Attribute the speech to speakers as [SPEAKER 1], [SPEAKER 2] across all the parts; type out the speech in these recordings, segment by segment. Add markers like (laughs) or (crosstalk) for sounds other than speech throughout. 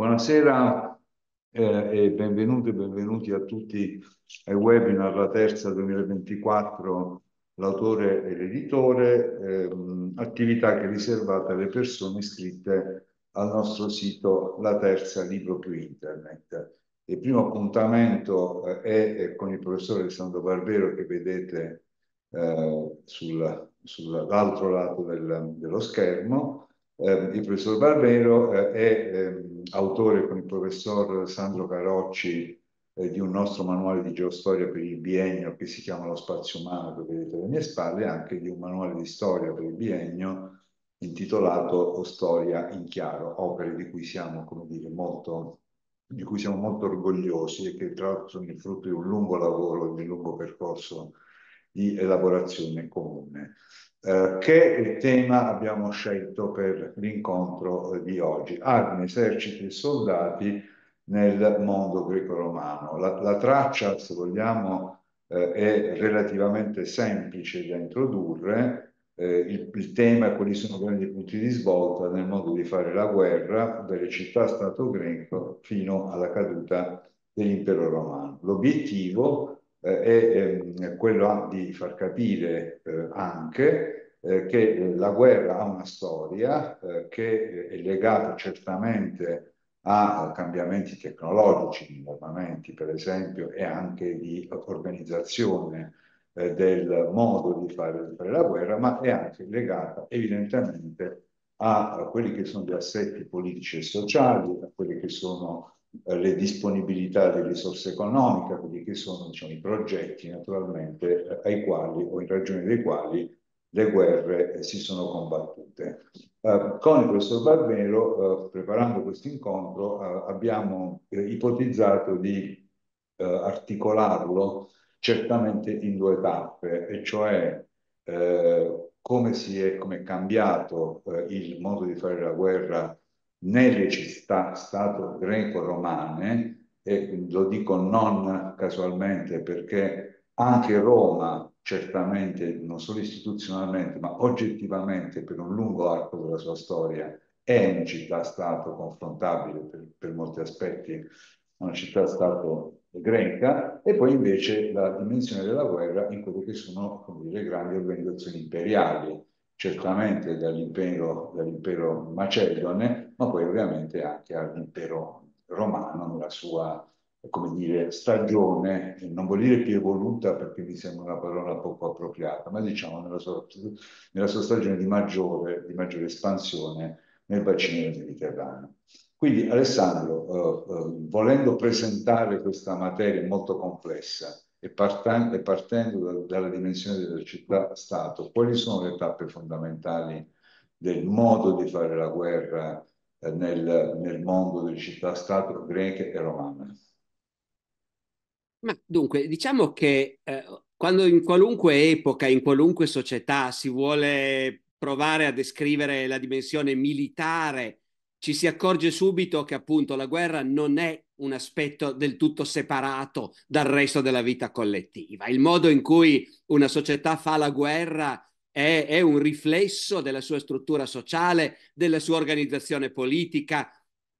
[SPEAKER 1] Buonasera eh, e benvenuti benvenuti a tutti ai webinar La Terza 2024, l'autore e l'editore, ehm, attività che è riservata alle persone iscritte al nostro sito La Terza Libro più Internet. Il primo appuntamento eh, è con il professore Alessandro Barbero che vedete eh, sul, sull'altro lato del, dello schermo eh, il professor Barbero eh, è eh, autore con il professor Sandro Carocci eh, di un nostro manuale di geostoria per il biennio che si chiama Lo spazio umano che vedete alle mie spalle, e anche di un manuale di storia per il biennio intitolato Storia in chiaro, opere di cui siamo, come dire, molto, di cui siamo molto orgogliosi e che tra l'altro sono il frutto di un lungo lavoro, di un lungo percorso di elaborazione comune. Eh, che tema abbiamo scelto per l'incontro di oggi? Armi, eserciti e soldati nel mondo greco-romano. La, la, traccia, se vogliamo, eh, è relativamente semplice da introdurre. Eh, il, il, tema è quali sono i grandi punti di svolta nel modo di fare la guerra dalle città-stato greco fino alla caduta dell'impero romano. L'obiettivo eh, è ehm, quello di far capire eh, anche eh, che la guerra ha una storia che è legata certamente a cambiamenti tecnologici, di armamenti per esempio, e anche di organizzazione del modo di fare, di fare, la guerra, ma è anche legata evidentemente a, quelli che sono gli assetti politici e sociali, a quelli che sono eh, le disponibilità di risorse economiche, quelli che sono diciamo, i progetti naturalmente eh, ai quali o in ragione dei quali le guerre eh, si sono combattute. Uh, con il professor Barbero, uh, preparando questo incontro, uh, abbiamo ipotizzato di articolarlo certamente in due tappe, e cioè come, è, come è cambiato il modo di fare la guerra nelle città stato greco-romane, e lo dico non casualmente perché anche Roma, certamente non solo istituzionalmente, ma oggettivamente per un lungo arco della sua storia, è una città-stato confrontabile per, per molti aspetti, una città-stato greca, e poi invece la dimensione della guerra in quelle che sono le grandi organizzazioni imperiali, certamente dall'impero, dall'impero macedone, ma poi ovviamente anche all'impero romano nella sua come dire, stagione, non vuol dire più evoluta perché mi sembra una parola poco appropriata, ma diciamo nella sua, nella sua stagione di maggiore, di maggiore, espansione nel bacino del Mediterraneo. Quindi Alessandro, eh, eh, volendo presentare questa materia molto complessa, e partendo, e partendo da, dalla dimensione della città-stato, quali sono le tappe fondamentali del modo di fare la guerra nel, nel, mondo delle città-stato greche e romane?
[SPEAKER 2] Ma dunque, diciamo che eh, quando in qualunque epoca, in qualunque società si vuole provare a descrivere la dimensione militare, ci si accorge subito che appunto la guerra non è un aspetto del tutto separato dal resto della vita collettiva. Il modo in cui una società fa la guerra è, è un riflesso della sua struttura sociale, della sua organizzazione politica,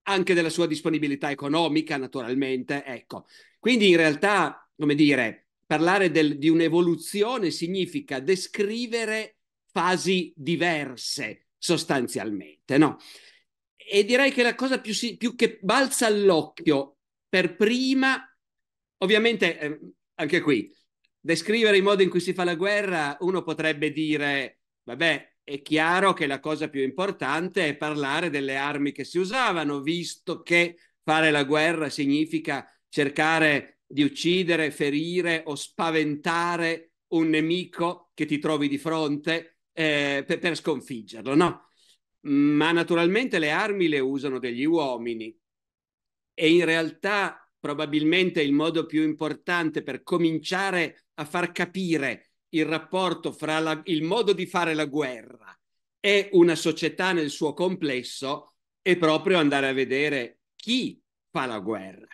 [SPEAKER 2] anche della sua disponibilità economica, naturalmente. Ecco. Quindi in realtà, come dire, parlare del, di un'evoluzione significa descrivere fasi diverse sostanzialmente, no? e direi che la cosa più, più che balza all'occhio per prima, ovviamente eh, anche qui, descrivere il modo in cui si fa la guerra, uno potrebbe dire, vabbè, è chiaro che la cosa più importante è parlare delle armi che si usavano, visto che fare la guerra significa cercare di uccidere, ferire o spaventare un nemico che ti trovi di fronte eh, per, per sconfiggerlo, no? ma naturalmente le armi le usano degli uomini e in realtà probabilmente il modo più importante per cominciare a far capire il rapporto fra la, il modo di fare la guerra e una società nel suo complesso è proprio andare a vedere chi fa la guerra.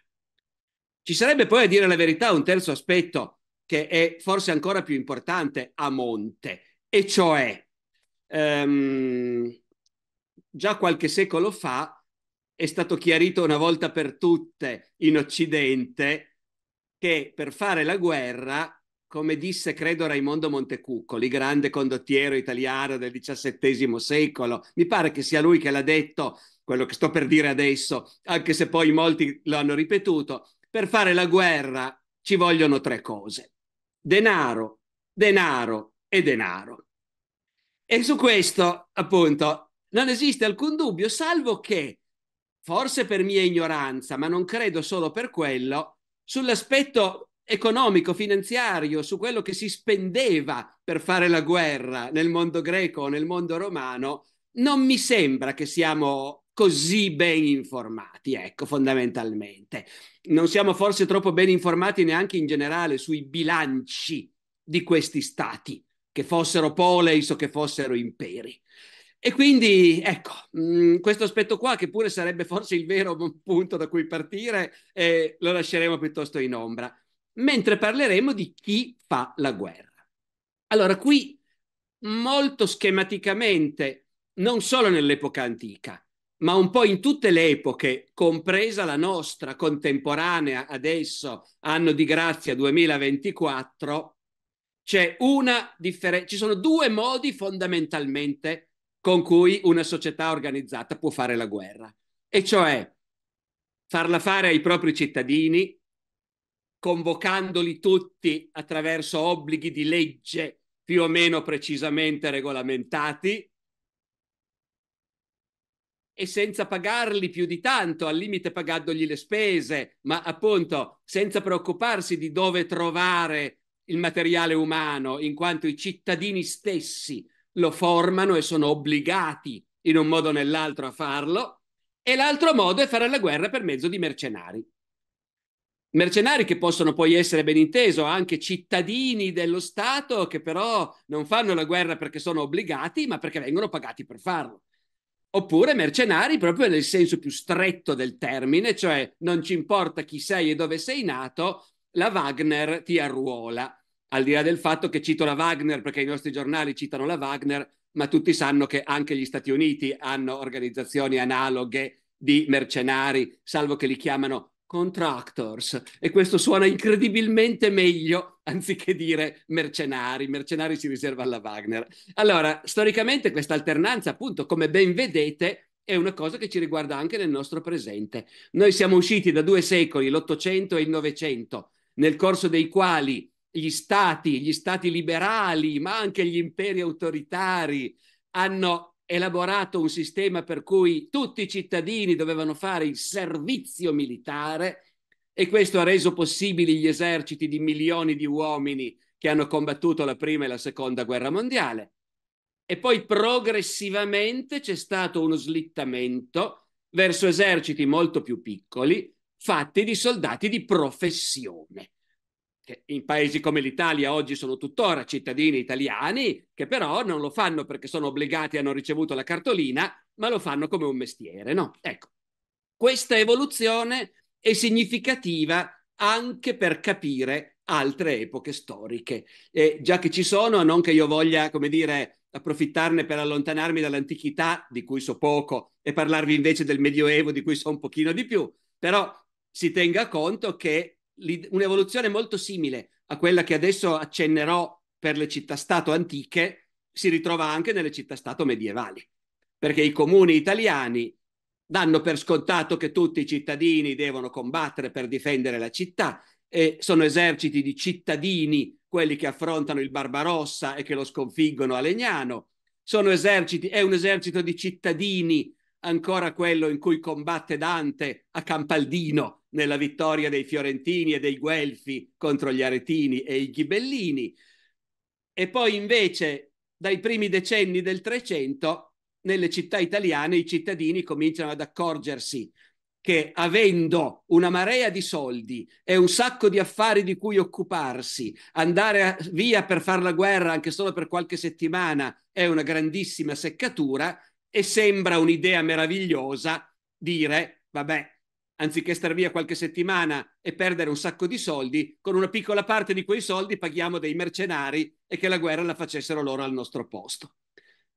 [SPEAKER 2] Ci sarebbe poi a dire la verità un terzo aspetto che è forse ancora più importante a monte, e cioè um, già qualche secolo fa è stato chiarito una volta per tutte in Occidente che per fare la guerra, come disse credo Raimondo Montecuccoli, grande condottiero italiano del XVII secolo, mi pare che sia lui che l'ha detto, quello che sto per dire adesso, anche se poi molti lo hanno ripetuto, per fare la guerra ci vogliono tre cose. Denaro, denaro e denaro. E su questo, appunto, non esiste alcun dubbio, salvo che, forse per mia ignoranza, ma non credo solo per quello, sull'aspetto economico, finanziario, su quello che si spendeva per fare la guerra nel mondo greco o nel mondo romano, non mi sembra che siamo così ben informati, ecco, fondamentalmente. Non siamo forse troppo ben informati neanche in generale sui bilanci di questi stati, che fossero poleis o che fossero imperi. E quindi, ecco, mh, mm, questo aspetto qua, che pure sarebbe forse il vero (laughs) punto da cui partire, eh, lo lasceremo piuttosto in ombra, mentre parleremo di chi fa la guerra. Allora, qui molto schematicamente, non solo nell'epoca antica, ma un po' in tutte le epoche, compresa la nostra contemporanea adesso, anno di grazia 2024, c'è una differenza, ci sono due modi fondamentalmente con cui una società organizzata può fare la guerra, e cioè farla fare ai propri cittadini, convocandoli tutti attraverso obblighi di legge più o meno precisamente regolamentati e senza pagarli più di tanto, al limite pagandogli le spese, ma appunto senza preoccuparsi di dove trovare il materiale umano, in quanto i cittadini stessi lo formano e sono obbligati in un modo o nell'altro a farlo, e l'altro modo è fare la guerra per mezzo di mercenari. Mercenari che possono poi essere ben inteso anche cittadini dello Stato che però non fanno la guerra perché sono obbligati, ma perché vengono pagati per farlo. Oppure mercenari proprio nel senso più stretto del termine, cioè non ci importa chi sei e dove sei nato, la Wagner ti arruola al di là del fatto che cito la Wagner perché i nostri giornali citano la Wagner, ma tutti sanno che anche gli Stati Uniti hanno organizzazioni analoghe di mercenari, salvo che li chiamano contractors e questo suona incredibilmente meglio (laughs) anziché dire mercenari, mercenari si riserva alla Wagner. Allora, storicamente questa alternanza, appunto, come ben vedete, è una cosa che ci riguarda anche nel nostro presente. Noi siamo usciti da due secoli, l'Ottocento e il Novecento, nel corso dei quali gli stati, gli stati liberali, ma anche gli imperi autoritari hanno elaborato un sistema per cui tutti i cittadini dovevano fare il servizio militare e questo ha reso possibili gli eserciti di milioni di uomini che hanno combattuto la prima e la seconda guerra mondiale. E poi progressivamente c'è stato uno slittamento verso eserciti molto più piccoli, fatti di soldati di professione in paesi come l'Italia oggi sono tuttora cittadini italiani, che però non lo fanno perché sono obbligati e hanno ricevuto la cartolina, ma lo fanno come un mestiere, no? Ecco, questa evoluzione è significativa anche per capire altre epoche storiche. E già che ci sono, non che io voglia, come dire, approfittarne per allontanarmi dall'antichità, di cui so poco, e parlarvi invece del Medioevo, di cui so un pochino di più, però si tenga conto che un'evoluzione molto simile a quella che adesso accennerò per le città-stato antiche si ritrova anche nelle città-stato medievali, perché i comuni italiani danno per scontato che tutti i cittadini devono combattere per difendere la città e sono eserciti di cittadini quelli che affrontano il Barbarossa e che lo sconfiggono a Legnano, sono eserciti, è un esercito di cittadini ancora quello in cui combatte Dante a Campaldino nella vittoria dei Fiorentini e dei Guelfi contro gli Aretini e i Ghibellini. E poi invece dai primi decenni del Trecento nelle città italiane i cittadini cominciano ad accorgersi che avendo una marea di soldi e un sacco di affari di cui occuparsi, andare via per fare la guerra anche solo per qualche settimana è una grandissima seccatura e sembra un'idea meravigliosa dire, vabbè, anziché star via qualche settimana e perdere un sacco di soldi, con una piccola parte di quei soldi paghiamo dei mercenari e che la guerra la facessero loro al nostro posto.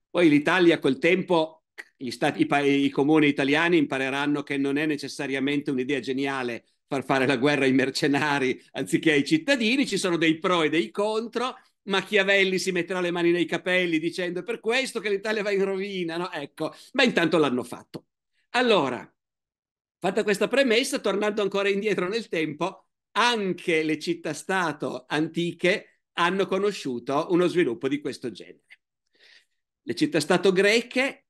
[SPEAKER 2] Poi l'Italia col tempo stati, i, i comuni italiani impareranno che non è necessariamente un'idea geniale far fare la guerra ai mercenari anziché ai cittadini, ci sono dei pro e dei contro. Machiavelli si metterà le mani nei capelli dicendo è per questo che l'Italia va in rovina, no? Ecco, ma intanto l'hanno fatto. Allora, fatta questa premessa, tornando ancora indietro nel tempo, anche le città-stato antiche hanno conosciuto uno sviluppo di questo genere. Le città-stato greche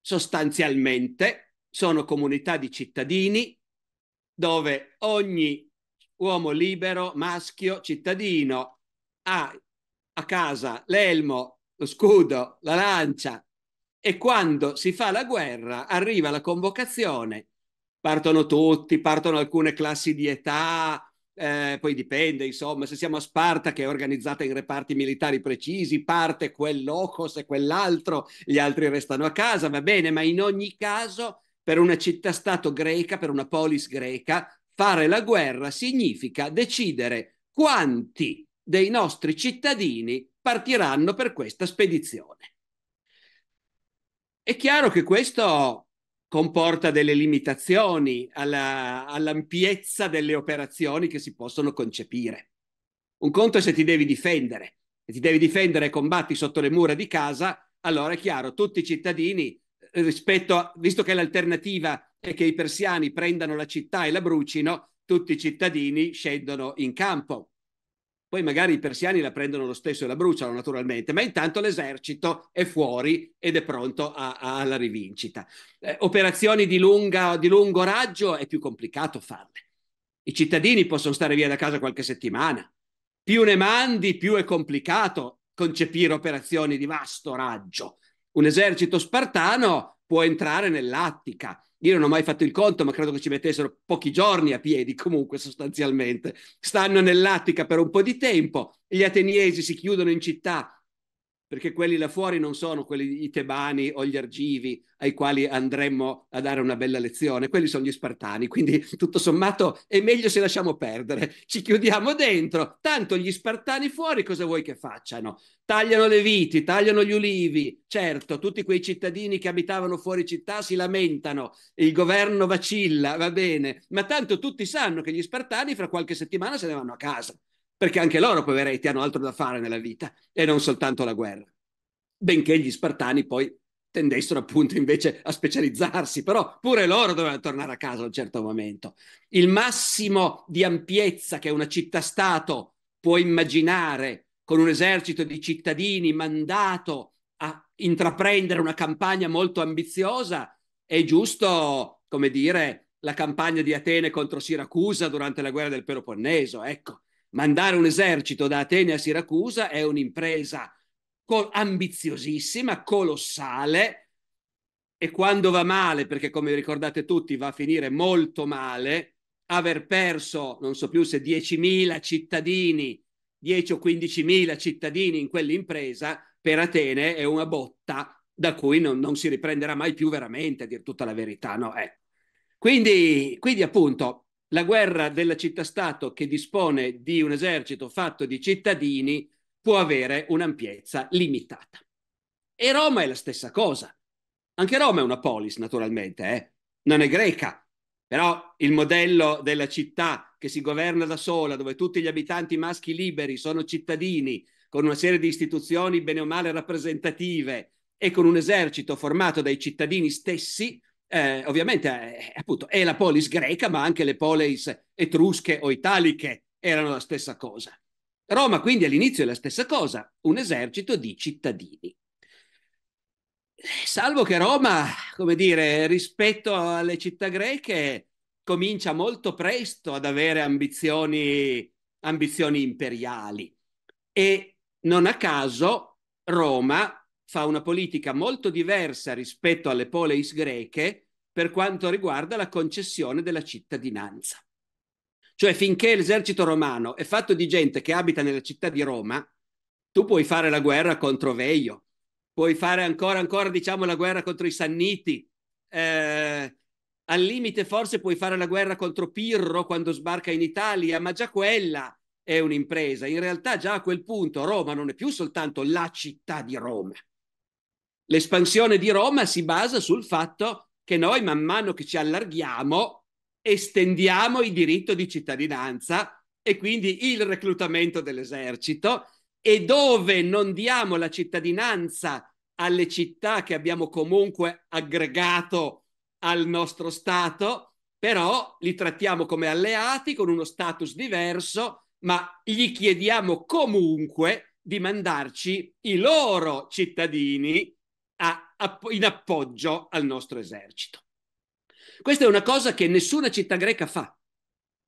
[SPEAKER 2] sostanzialmente sono comunità di cittadini dove ogni uomo libero, maschio, cittadino ha a casa l'elmo, lo scudo, la lancia e quando si fa la guerra arriva la convocazione, partono tutti, partono alcune classi di età, eh, poi dipende, insomma, se siamo a Sparta che è organizzata in reparti militari precisi, parte quel locos e quell'altro, gli altri restano a casa, va bene, ma in ogni caso per una città-stato greca, per una polis greca, fare la guerra significa decidere quanti dei nostri cittadini partiranno per questa spedizione. È chiaro che questo comporta delle limitazioni alla, all'ampiezza delle operazioni che si possono concepire. Un conto è se ti devi difendere, se ti devi difendere e combatti sotto le mura di casa, allora è chiaro, tutti i cittadini rispetto a, visto che l'alternativa è che i persiani prendano la città e la brucino, tutti i cittadini scendono in campo. Poi magari i persiani la prendono lo stesso e la bruciano naturalmente, ma intanto l'esercito è fuori ed è pronto a, a, alla rivincita. Eh, operazioni di, lunga, di lungo raggio è più complicato farle. I cittadini possono stare via da casa qualche settimana. Più ne mandi, più è complicato concepire operazioni di vasto raggio un esercito spartano può entrare nell'Attica. Io non ho mai fatto il conto, ma credo che ci mettessero pochi giorni a piedi, comunque sostanzialmente. Stanno nell'Attica per un po' di tempo, gli ateniesi si chiudono in città perché quelli là fuori non sono quelli i tebani o gli argivi ai quali andremmo a dare una bella lezione, quelli sono gli spartani, quindi tutto sommato è meglio se lasciamo perdere, ci chiudiamo dentro, tanto gli spartani fuori cosa vuoi che facciano? Tagliano le viti, tagliano gli ulivi, certo, tutti quei cittadini che abitavano fuori città si lamentano, il governo vacilla, va bene, ma tanto tutti sanno che gli spartani fra qualche settimana se ne vanno a casa perché anche loro, poveretti, hanno altro da fare nella vita e non soltanto la guerra. Benché gli spartani poi tendessero appunto invece a specializzarsi, però pure loro dovevano tornare a casa a un certo momento. Il massimo di ampiezza che una città-stato può immaginare con un esercito di cittadini mandato a intraprendere una campagna molto ambiziosa è giusto, come dire, la campagna di Atene contro Siracusa durante la guerra del Peloponneso, ecco mandare un esercito da Atene a Siracusa è un'impresa ambiziosissima, colossale, e quando va male, perché come ricordate tutti va a finire molto male, aver perso, non so più se 10.000 cittadini, 10 o 15.000 cittadini in quell'impresa, per Atene è una botta da cui non, non si riprenderà mai più veramente, a dire tutta la verità. No? Eh. Quindi, quindi appunto la guerra della città-stato che dispone di un esercito fatto di cittadini può avere un'ampiezza limitata. E Roma è la stessa cosa. Anche Roma è una polis, naturalmente, eh? non è greca, però il modello della città che si governa da sola, dove tutti gli abitanti maschi liberi sono cittadini, con una serie di istituzioni bene o male rappresentative e con un esercito formato dai cittadini stessi, eh, ovviamente eh, appunto è la polis greca, ma anche le polis etrusche o italiche erano la stessa cosa. Roma quindi all'inizio è la stessa cosa, un esercito di cittadini. Salvo che Roma, come dire, rispetto alle città greche, comincia molto presto ad avere ambizioni, ambizioni imperiali e non a caso Roma fa una politica molto diversa rispetto alle poleis greche per quanto riguarda la concessione della cittadinanza. Cioè finché l'esercito romano è fatto di gente che abita nella città di Roma, tu puoi fare la guerra contro Veio, puoi fare ancora, ancora diciamo, la guerra contro i Sanniti, eh, al limite forse puoi fare la guerra contro Pirro quando sbarca in Italia, ma già quella è un'impresa. In realtà già a quel punto Roma non è più soltanto la città di Roma, L'espansione di Roma si basa sul fatto che noi man mano che ci allarghiamo estendiamo il diritto di cittadinanza e quindi il reclutamento dell'esercito. E dove non diamo la cittadinanza alle città che abbiamo comunque aggregato al nostro Stato, però li trattiamo come alleati con uno status diverso, ma gli chiediamo comunque di mandarci i loro cittadini a, a, in appoggio al nostro esercito. Questa è una cosa che nessuna città greca fa.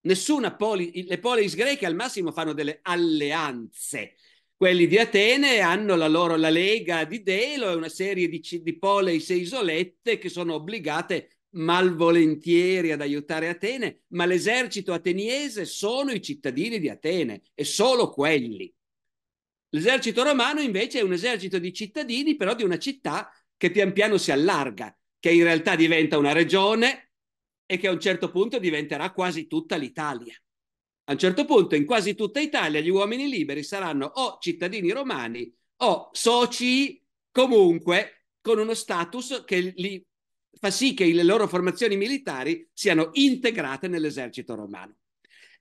[SPEAKER 2] Nessuna poli, le polis greche al massimo fanno delle alleanze. Quelli di Atene hanno la loro la Lega di Delo e una serie di, di poleis e isolette che sono obbligate malvolentieri ad aiutare Atene, ma l'esercito ateniese sono i cittadini di Atene e solo quelli. L'esercito romano invece è un esercito di cittadini, però di una città che pian piano si allarga, che in realtà diventa una regione e che a un certo punto diventerà quasi tutta l'Italia. A un certo punto in quasi tutta Italia gli uomini liberi saranno o cittadini romani o soci comunque con uno status che li fa sì che le loro formazioni militari siano integrate nell'esercito romano.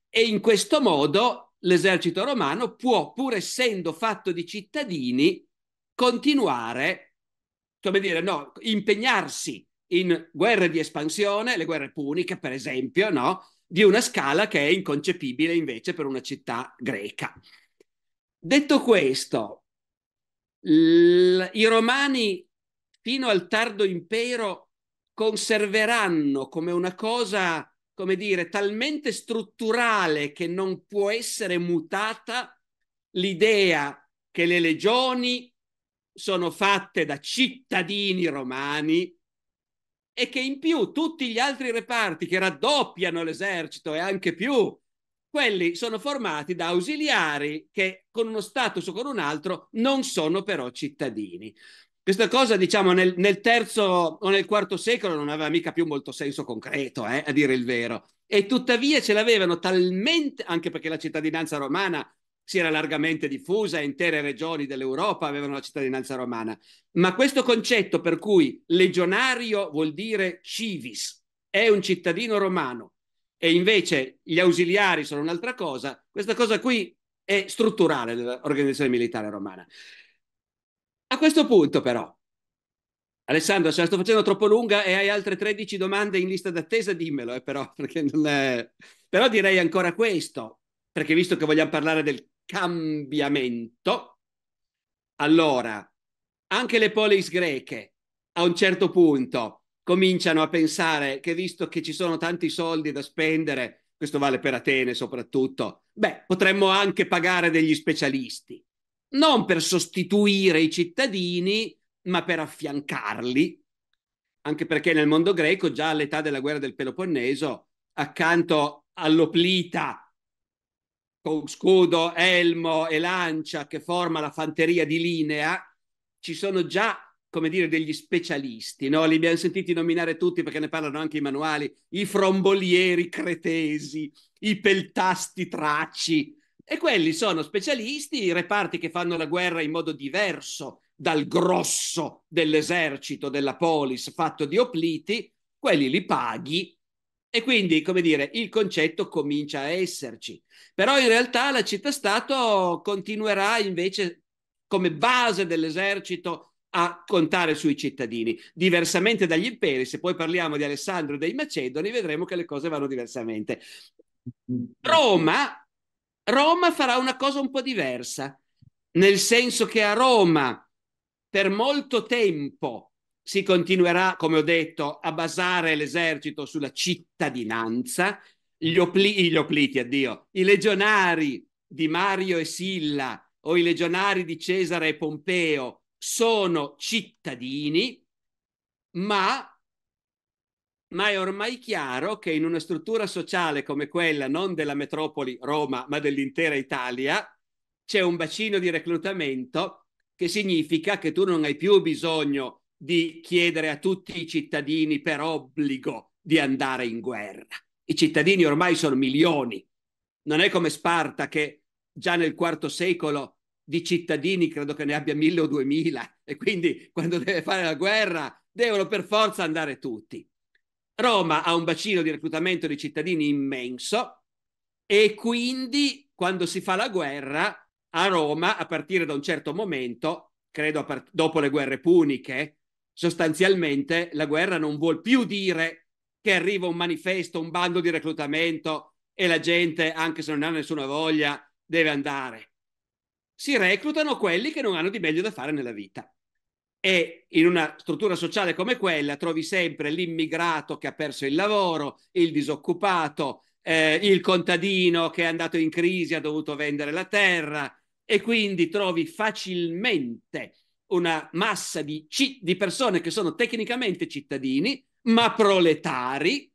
[SPEAKER 2] E in questo modo l'esercito romano può, pur essendo fatto di cittadini, continuare come dire, no, impegnarsi in guerre di espansione, le guerre puniche, per esempio, no? di una scala che è inconcepibile invece per una città greca. Detto questo, l- i romani fino al tardo impero conserveranno come una cosa, come dire, talmente strutturale che non può essere mutata l'idea che le legioni sono fatte da cittadini romani e che in più tutti gli altri reparti che raddoppiano l'esercito e anche più, quelli sono formati da ausiliari che con uno status o con un altro non sono però cittadini. Questa cosa, diciamo, nel, nel terzo o nel quarto secolo non aveva mica più molto senso concreto, eh, a dire il vero. E tuttavia ce l'avevano talmente, anche perché la cittadinanza romana si era largamente diffusa intere regioni dell'Europa avevano la cittadinanza romana. Ma questo concetto per cui legionario vuol dire civis, è un cittadino romano, e invece gli ausiliari sono un'altra cosa, questa cosa qui è strutturale dell'organizzazione militare romana. Questo punto però, Alessandro, se la sto facendo troppo lunga e hai altre 13 domande in lista d'attesa, dimmelo, eh, però, (laughs) è... però direi ancora questo, perché visto che vogliamo parlare del cambiamento, allora anche le polis greche a un certo punto cominciano a pensare che visto che ci sono tanti soldi da spendere, questo vale per Atene soprattutto, beh, potremmo anche pagare degli specialisti, non per sostituire i cittadini, ma per affiancarli, anche perché nel mondo greco già all'età della guerra del Peloponneso, accanto all'oplita con scudo, elmo e lancia che forma la fanteria di linea, ci sono già, come dire, degli specialisti, no? Li abbiamo sentiti nominare tutti perché ne parlano anche i manuali, i frombolieri cretesi, i peltasti tracci, e quelli sono specialisti, i reparti che fanno la guerra in modo diverso dal grosso dell'esercito della polis fatto di opliti, quelli li paghi e quindi, come dire, il concetto comincia a esserci. Però in realtà la città-stato continuerà invece come base dell'esercito a contare sui cittadini. Diversamente dagli imperi, se poi parliamo di Alessandro e dei Macedoni, vedremo che le cose vanno diversamente. Roma, Roma farà una cosa un po' diversa, nel senso che a Roma per molto tempo si continuerà, come ho detto, a basare l'esercito sulla cittadinanza. Gli, opli, gli opliti, addio, i legionari di Mario e Silla o i legionari di Cesare e Pompeo sono cittadini, ma, ma è ormai chiaro che in una struttura sociale come quella non della metropoli Roma, ma dell'intera Italia, c'è un bacino di reclutamento che significa che tu non hai più bisogno di chiedere a tutti i cittadini per obbligo di andare in guerra. I cittadini ormai sono milioni. Non è come Sparta che già nel IV secolo di cittadini credo che ne abbia mille o duemila e quindi quando deve fare la guerra devono per forza andare tutti. Roma ha un bacino di reclutamento di cittadini immenso e quindi quando si fa la guerra a Roma, a partire da un certo momento, credo part- dopo le guerre puniche, sostanzialmente la guerra non vuol più dire che arriva un manifesto, un bando di reclutamento e la gente, anche se non ha nessuna voglia, deve andare. Si reclutano quelli che non hanno di meglio da fare nella vita. E in una struttura sociale come quella trovi sempre l'immigrato che ha perso il lavoro, il disoccupato, eh, il contadino che è andato in crisi, ha dovuto vendere la terra e quindi trovi facilmente una massa di, di persone che sono tecnicamente cittadini, ma proletari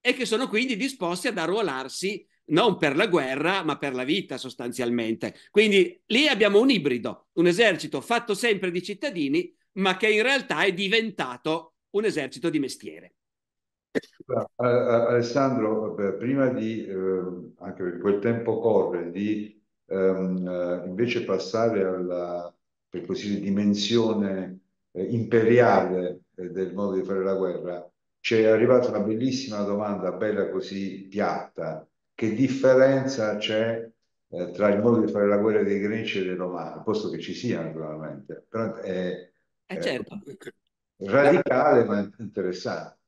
[SPEAKER 2] e che sono quindi disposti ad arruolarsi non per la guerra, ma per la vita sostanzialmente. Quindi lì abbiamo un ibrido, un esercito fatto sempre di cittadini, ma che in realtà è diventato un esercito di mestiere.
[SPEAKER 1] Alessandro, prima di, eh, anche perché quel tempo corre, di ehm, eh, invece passare alla per così dire, dimensione eh, imperiale eh, del modo di fare la guerra, ci è arrivata una bellissima domanda, bella così piatta, che differenza c'è tra il modo di fare la guerra dei greci e dei romani, posto che ci sia naturalmente, però è,
[SPEAKER 2] eh certo.
[SPEAKER 1] radicale ma interessante.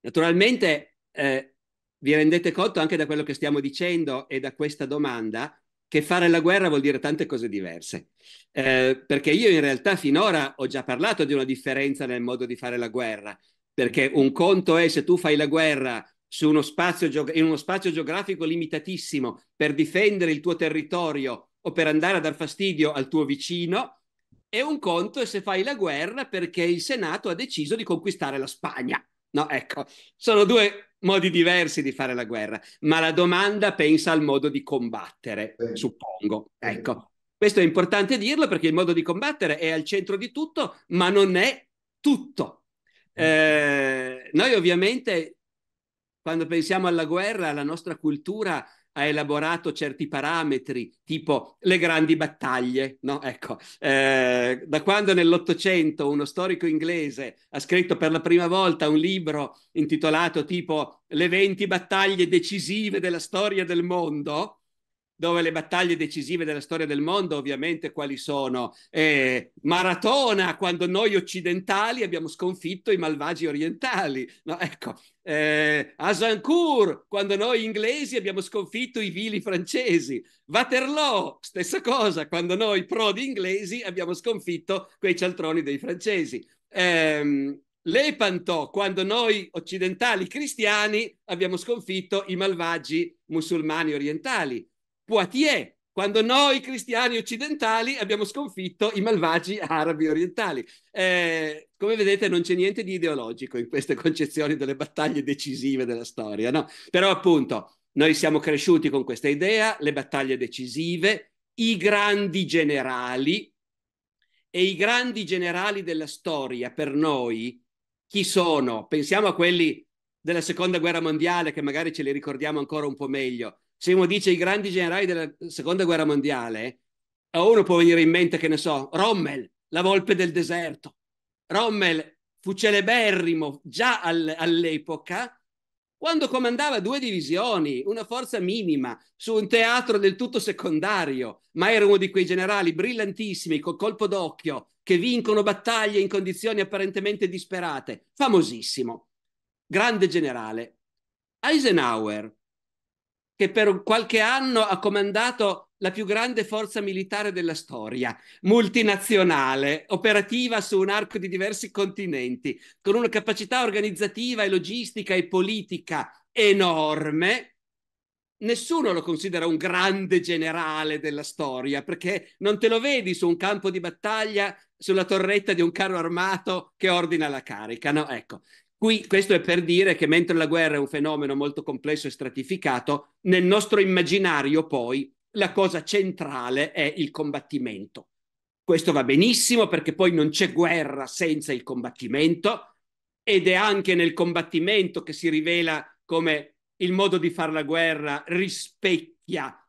[SPEAKER 2] Naturalmente eh, vi rendete conto anche da quello che stiamo dicendo e da questa domanda che fare la guerra vuol dire tante cose diverse. Eh, perché io in realtà finora ho già parlato di una differenza nel modo di fare la guerra, perché un conto è se tu fai la guerra su uno spazio, in uno spazio geografico limitatissimo per difendere il tuo territorio o per andare a dar fastidio al tuo vicino, e un conto è se fai la guerra perché il Senato ha deciso di conquistare la Spagna. No, ecco, sono due modi diversi di fare la guerra, ma la domanda pensa al modo di combattere, sì. suppongo. Ecco, questo è importante dirlo perché il modo di combattere è al centro di tutto, ma non è tutto. Eh, noi ovviamente, quando pensiamo alla guerra, la nostra cultura ha elaborato certi parametri, tipo le grandi battaglie. No? Ecco, eh, da quando nell'Ottocento uno storico inglese ha scritto per la prima volta un libro intitolato tipo Le 20 battaglie decisive della storia del mondo, dove le battaglie decisive della storia del mondo ovviamente quali sono? Eh, Maratona, quando noi occidentali abbiamo sconfitto i malvagi orientali, no? ecco, eh, Azincourt, quando noi inglesi abbiamo sconfitto i vili francesi, Waterloo, stessa cosa, quando noi prodi inglesi abbiamo sconfitto quei cialtroni dei francesi. Eh, Lepanto, quando noi occidentali cristiani abbiamo sconfitto i malvagi musulmani orientali. Poitiers, quando noi cristiani occidentali abbiamo sconfitto i malvagi arabi orientali. Eh, come vedete non c'è niente di ideologico in queste concezioni delle battaglie decisive della storia, no? Però appunto noi siamo cresciuti con questa idea, le battaglie decisive, i grandi generali e i grandi generali della storia per noi chi sono? Pensiamo a quelli della seconda guerra mondiale che magari ce li ricordiamo ancora un po' meglio se uno dice i grandi generali della seconda guerra mondiale, a uno può venire in mente, che ne so, Rommel, la volpe del deserto. Rommel fu celeberrimo già al, all'epoca quando comandava due divisioni, una forza minima, su un teatro del tutto secondario, ma era uno di quei generali brillantissimi, col colpo d'occhio, che vincono battaglie in condizioni apparentemente disperate. Famosissimo. Grande generale. Eisenhower che per qualche anno ha comandato la più grande forza militare della storia, multinazionale, operativa su un arco di diversi continenti, con una capacità organizzativa e logistica e politica enorme. Nessuno lo considera un grande generale della storia, perché non te lo vedi su un campo di battaglia sulla torretta di un carro armato che ordina la carica, no? Ecco, Qui questo è per dire che mentre la guerra è un fenomeno molto complesso e stratificato, nel nostro immaginario poi la cosa centrale è il combattimento. Questo va benissimo perché poi non c'è guerra senza il combattimento ed è anche nel combattimento che si rivela come il modo di fare la guerra rispecchia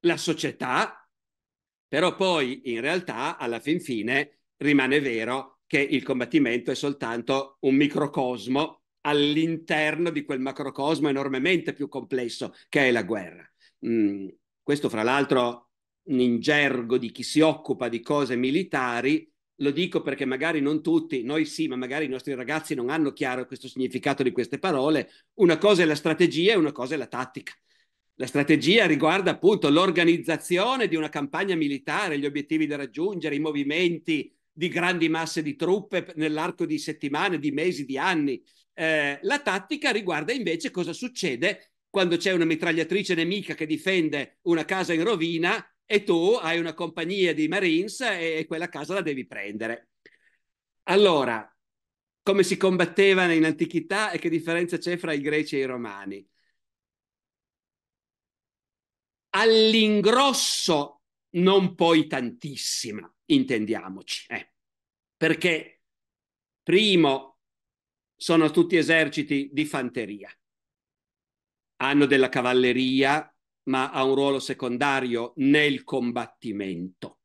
[SPEAKER 2] la società, Però poi in realtà alla fin fine rimane vero che il combattimento è soltanto un microcosmo all'interno di quel macrocosmo enormemente più complesso che è la guerra. Mm, questo fra l'altro in gergo di chi si occupa di cose militari lo dico perché magari non tutti, noi sì, ma magari i nostri ragazzi non hanno chiaro questo significato di queste parole. Una cosa è la strategia e una cosa è la tattica. La strategia riguarda appunto l'organizzazione di una campagna militare, gli obiettivi da raggiungere, i movimenti di grandi masse di truppe nell'arco di settimane, di mesi, di anni. Eh, la tattica riguarda invece cosa succede quando c'è una mitragliatrice nemica che difende una casa in rovina e tu hai una compagnia di Marines e quella casa la devi prendere. Allora, come si combattevano in antichità e che differenza c'è fra i greci e i romani? All'ingrosso non poi tantissima, intendiamoci, eh. perché primo sono tutti eserciti di fanteria, hanno della cavalleria ma ha un ruolo secondario nel combattimento.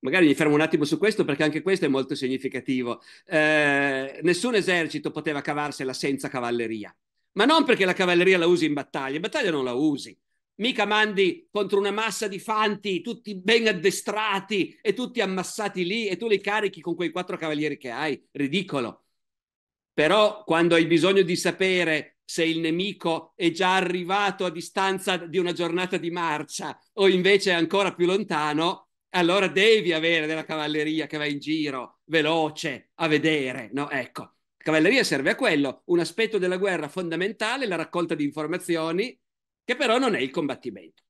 [SPEAKER 2] Magari mi fermo un attimo su questo perché anche questo è molto significativo. Eh, nessun esercito poteva cavarsela senza cavalleria, ma non perché la cavalleria la usi in battaglia, in battaglia non la usi. Mica mandi contro una massa di fanti, tutti ben addestrati e tutti ammassati lì e tu li carichi con quei quattro cavalieri che hai. Ridicolo. Però quando hai bisogno di sapere se il nemico è già arrivato a distanza di una giornata di marcia o invece è ancora più lontano, allora devi avere della cavalleria che va in giro, veloce, a vedere, no? Ecco, cavalleria serve a quello, un aspetto della guerra fondamentale, la raccolta di informazioni, che però non è il combattimento.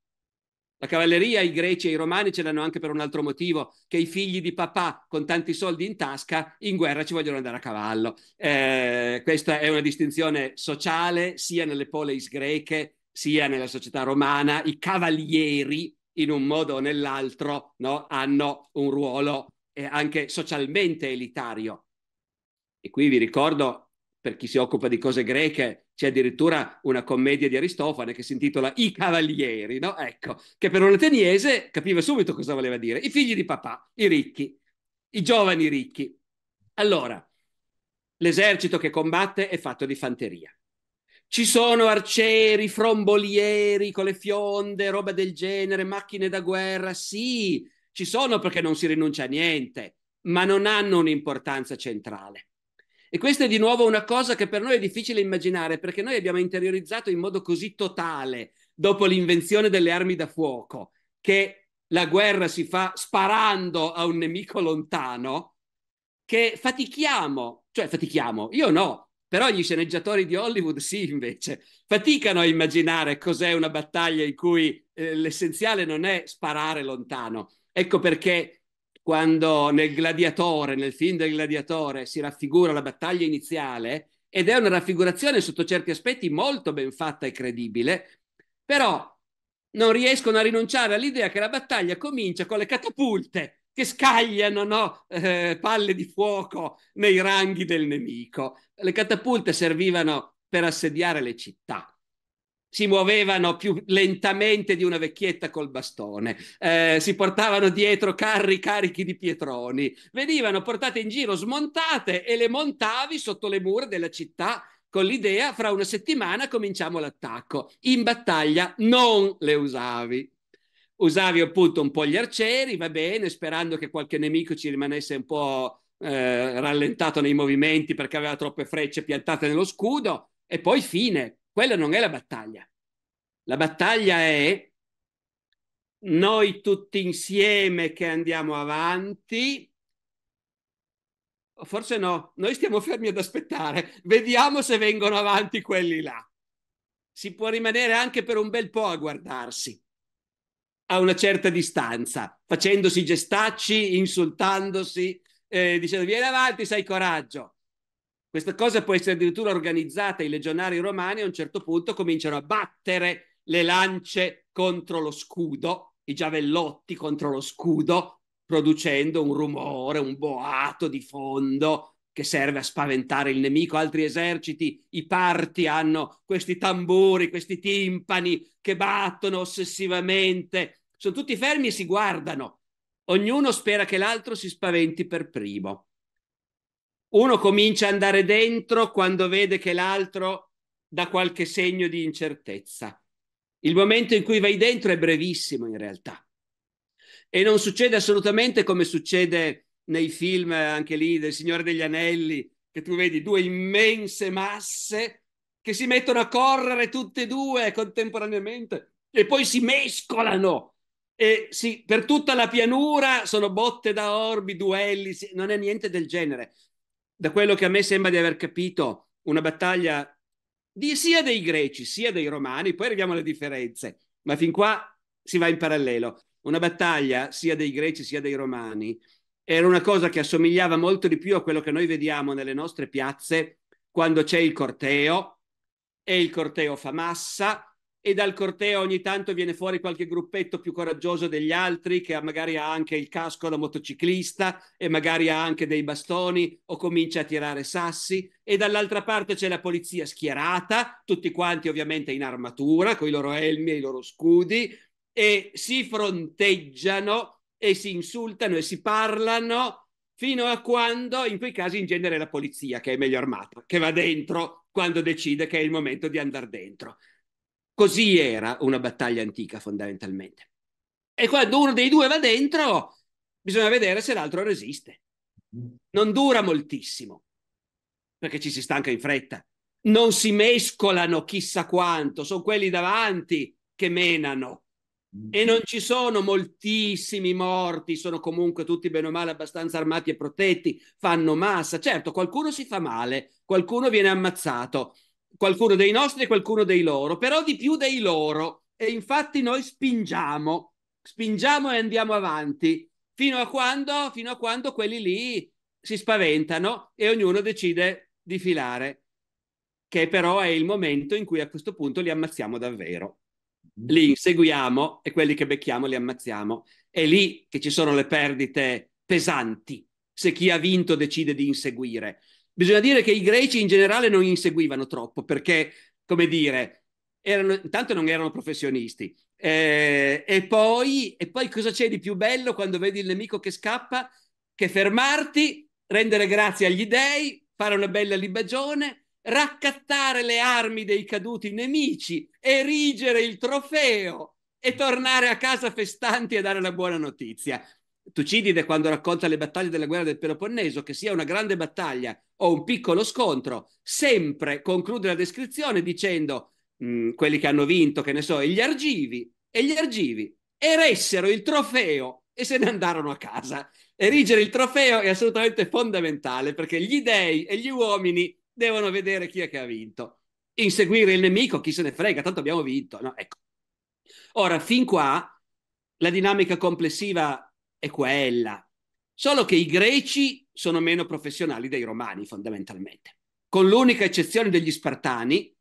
[SPEAKER 2] La cavalleria, i greci e i romani ce l'hanno anche per un altro motivo, che i figli di papà con tanti soldi in tasca in guerra ci vogliono andare a cavallo. Eh, questa è una distinzione sociale sia nelle poleis greche sia nella società romana. I cavalieri, in un modo o nell'altro, no, hanno un ruolo eh, anche socialmente elitario. E qui vi ricordo per chi si occupa di cose greche, c'è addirittura una commedia di Aristofane che si intitola I Cavalieri, no? Ecco, che per un ateniese capiva subito cosa voleva dire. I figli di papà, i ricchi, i giovani ricchi. Allora, l'esercito che combatte è fatto di fanteria. Ci sono arcieri, frombolieri con le fionde, roba del genere, macchine da guerra, sì, ci sono perché non si rinuncia a niente, ma non hanno un'importanza centrale. E questa è di nuovo una cosa che per noi è difficile immaginare perché noi abbiamo interiorizzato in modo così totale, dopo l'invenzione delle armi da fuoco, che la guerra si fa sparando a un nemico lontano, che fatichiamo, cioè fatichiamo, io no, però gli sceneggiatori di Hollywood sì invece, faticano a immaginare cos'è una battaglia in cui eh, l'essenziale non è sparare lontano. Ecco perché quando nel gladiatore, nel film del gladiatore, si raffigura la battaglia iniziale, ed è una raffigurazione sotto certi aspetti molto ben fatta e credibile, però non riescono a rinunciare all'idea che la battaglia comincia con le catapulte che scagliano no? eh, palle di fuoco nei ranghi del nemico. Le catapulte servivano per assediare le città si muovevano più lentamente di una vecchietta col bastone, eh, si portavano dietro carri carichi di pietroni, venivano portate in giro smontate e le montavi sotto le mura della città con l'idea fra una settimana cominciamo l'attacco. In battaglia non le usavi. Usavi appunto un po' gli arcieri, va bene, sperando che qualche nemico ci rimanesse un po' eh, rallentato nei movimenti perché aveva troppe frecce piantate nello scudo e poi fine quella non è la battaglia. La battaglia è noi tutti insieme che andiamo avanti. Forse no, noi stiamo fermi ad aspettare, vediamo se vengono avanti quelli là. Si può rimanere anche per un bel po' a guardarsi a una certa distanza, facendosi gestacci, insultandosi, eh, dicendo vieni avanti, sai coraggio. Questa cosa può essere addirittura organizzata. I legionari romani a un certo punto cominciano a battere le lance contro lo scudo, i giavellotti contro lo scudo, producendo un rumore, un boato di fondo che serve a spaventare il nemico. Altri eserciti, i parti, hanno questi tamburi, questi timpani che battono ossessivamente sono tutti fermi e si guardano. Ognuno spera che l'altro si spaventi per primo. Uno comincia ad andare dentro quando vede che l'altro dà qualche segno di incertezza. Il momento in cui vai dentro è brevissimo in realtà. E non succede assolutamente come succede nei film anche lì del Signore degli Anelli, che tu vedi due immense masse che si mettono a correre tutte e due contemporaneamente e poi si mescolano e si, per tutta la pianura sono botte da orbi, duelli, non è niente del genere. Da quello che a me sembra di aver capito, una battaglia di, sia dei greci sia dei romani, poi arriviamo alle differenze, ma fin qua si va in parallelo. Una battaglia sia dei greci sia dei romani era una cosa che assomigliava molto di più a quello che noi vediamo nelle nostre piazze quando c'è il corteo e il corteo fa massa e dal corteo ogni tanto viene fuori qualche gruppetto più coraggioso degli altri che magari ha anche il casco da motociclista e magari ha anche dei bastoni o comincia a tirare sassi e dall'altra parte c'è la polizia schierata, tutti quanti ovviamente in armatura, con i loro elmi e i loro scudi e si fronteggiano e si insultano e si parlano fino a quando, in quei casi, in genere la polizia, che è meglio armata, che va dentro quando decide che è il momento di andare dentro. Così era una battaglia antica, fondamentalmente. E quando uno dei due va dentro, bisogna vedere se l'altro resiste. Non dura moltissimo, perché ci si stanca in fretta. Non si mescolano chissà quanto, sono quelli davanti che menano e non ci sono moltissimi morti, sono comunque tutti bene o male abbastanza armati e protetti, fanno massa. Certo, qualcuno si fa male, qualcuno viene ammazzato, qualcuno dei nostri e qualcuno dei loro, però di più dei loro. E infatti noi spingiamo, spingiamo e andiamo avanti fino a quando, fino a quando quelli lì si spaventano e ognuno decide di filare, che però è il momento in cui a questo punto li ammazziamo davvero li inseguiamo e quelli che becchiamo li ammazziamo. È lì che ci sono le perdite pesanti, se chi ha vinto decide di inseguire. Bisogna dire che i greci in generale non inseguivano troppo perché, come dire, erano, intanto non erano professionisti. Eh, e, poi, e poi cosa c'è di più bello quando vedi il nemico che scappa? Che fermarti, rendere grazie agli dei, fare una bella libagione raccattare le armi dei caduti nemici, erigere il trofeo e tornare a casa festanti e dare la buona notizia. Tucidide, quando racconta le battaglie della guerra del Peloponneso, che sia una grande battaglia o un piccolo scontro, sempre conclude la descrizione dicendo mh, mm, quelli che hanno vinto, che ne so, gli argivi, e gli argivi eressero il trofeo e se ne andarono a casa. Erigere il trofeo è assolutamente fondamentale perché gli dei e gli uomini devono vedere chi è che ha vinto. Inseguire il nemico, chi se ne frega, tanto abbiamo vinto. No, ecco. Ora, fin qua la dinamica complessiva è quella, solo che i greci sono meno professionali dei romani, fondamentalmente, con l'unica eccezione degli spartani,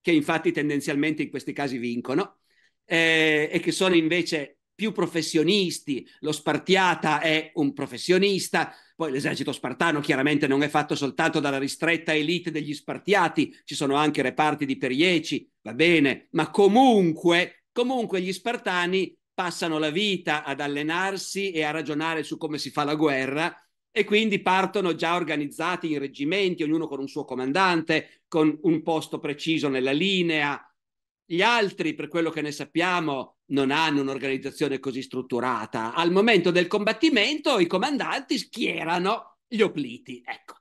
[SPEAKER 2] che infatti tendenzialmente in questi casi vincono, eh, e che sono invece più professionisti. Lo Spartiata è un professionista, poi l'esercito spartano chiaramente non è fatto soltanto dalla ristretta elite degli spartiati, ci sono anche reparti di perieci, va bene, ma comunque, comunque gli spartani passano la vita ad allenarsi e a ragionare su come si fa la guerra e quindi partono già organizzati in reggimenti, ognuno con un suo comandante, con un posto preciso nella linea. Gli altri, per quello che ne sappiamo, non hanno un'organizzazione così strutturata. Al momento del combattimento i comandanti schierano gli opliti. Ecco,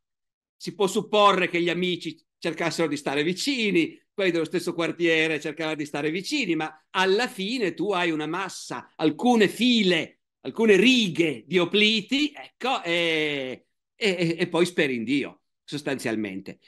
[SPEAKER 2] si può supporre che gli amici cercassero di stare vicini, quelli dello stesso quartiere cercavano di stare vicini, ma alla fine tu hai una massa, alcune file, alcune righe di opliti, ecco, e, e, e poi speri in Dio, sostanzialmente.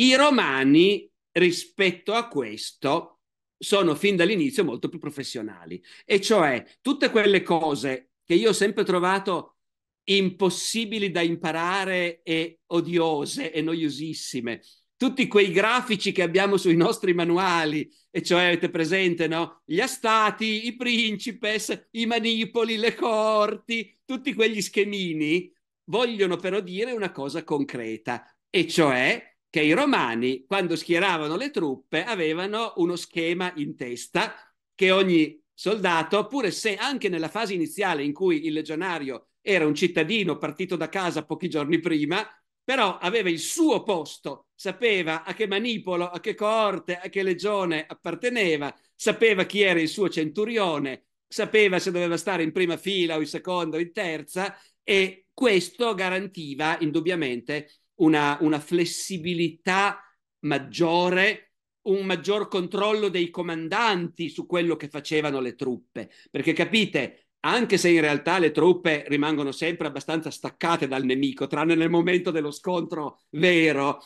[SPEAKER 2] I romani, rispetto a questo, sono fin dall'inizio molto più professionali. E cioè tutte quelle cose che io ho sempre trovato impossibili da imparare e odiose e noiosissime. Tutti quei grafici che abbiamo sui nostri manuali, e cioè avete presente, no? Gli astati, i principes, i manipoli, le corti, tutti quegli schemini vogliono però dire una cosa concreta, e cioè che i romani, quando schieravano le truppe, avevano uno schema in testa che ogni soldato, pure se anche nella fase iniziale in cui il legionario era un cittadino partito da casa pochi giorni prima, però aveva il suo posto, sapeva a che manipolo, a che coorte, a che legione apparteneva, sapeva chi era il suo centurione, sapeva se doveva stare in prima fila o in seconda o in terza e questo garantiva indubbiamente una, una flessibilità maggiore, un maggior controllo dei comandanti su quello che facevano le truppe, perché capite, anche se in realtà le truppe rimangono sempre abbastanza staccate dal nemico, tranne nel momento dello scontro vero,